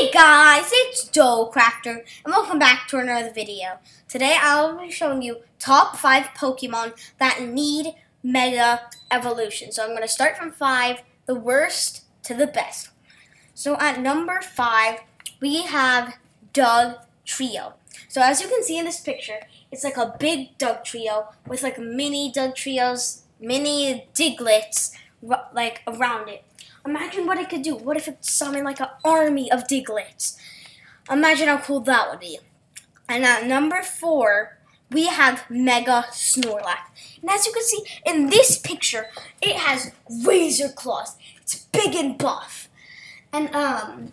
Hey guys, it's Joe and welcome back to another video. Today I'll be showing you top 5 Pokemon that need Mega Evolution. So I'm going to start from 5, the worst to the best. So at number 5, we have Dugtrio. So as you can see in this picture, it's like a big Dugtrio with like mini Dugtrios, mini Digletts like around it. Imagine what it could do. What if it summoned like an army of Digletts? Imagine how cool that would be. And at number four, we have Mega Snorlax. And as you can see in this picture, it has razor claws. It's big and buff. And um,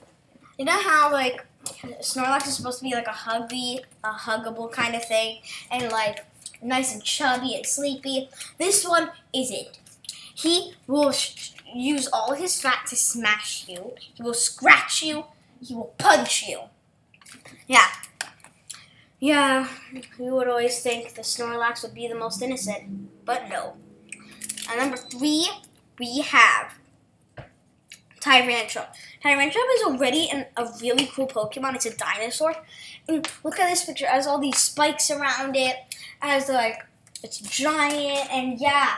you know how like Snorlax is supposed to be like a huggy, a huggable kind of thing, and like nice and chubby and sleepy. This one isn't. He will use all his fat to smash you. He will scratch you. He will punch you. Yeah. Yeah, you would always think the Snorlax would be the most innocent, but no. At number three, we have Tyrantrum. Tyrantrum is already an, a really cool Pokemon. It's a dinosaur. And look at this picture. It has all these spikes around it. it has like, it's giant, and yeah.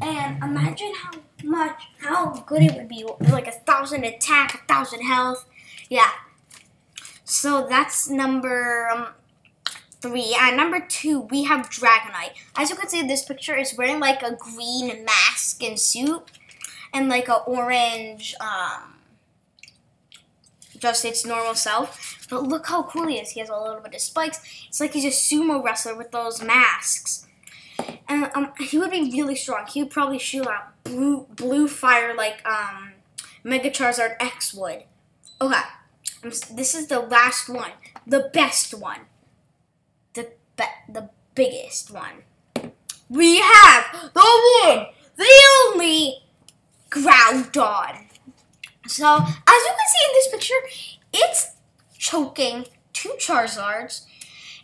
And imagine how much, how good it would be. Like a thousand attack, a thousand health. Yeah. So that's number um, three. And number two, we have Dragonite. As you can see this picture, is wearing like a green mask and suit. And like a orange, um, just its normal self. But look how cool he is. He has a little bit of spikes. It's like he's a sumo wrestler with those masks. And um, he would be really strong. He would probably shoot out blue blue fire like um, Mega Charizard X would. Okay, this is the last one, the best one, the be the biggest one. We have the one, the only Groudon. So as you can see in this picture, it's choking two Charizards.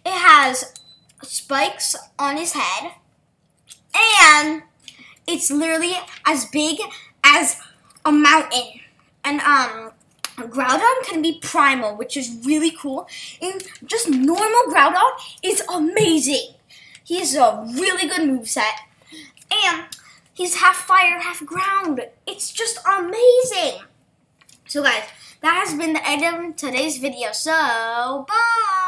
It has spikes on his head, and it's literally as big as a mountain. And um, Groudon can be primal, which is really cool. And just normal Groudon is amazing. He has a really good move set, and he's half fire, half ground. It's just amazing. So guys, that has been the end of today's video. So, bye!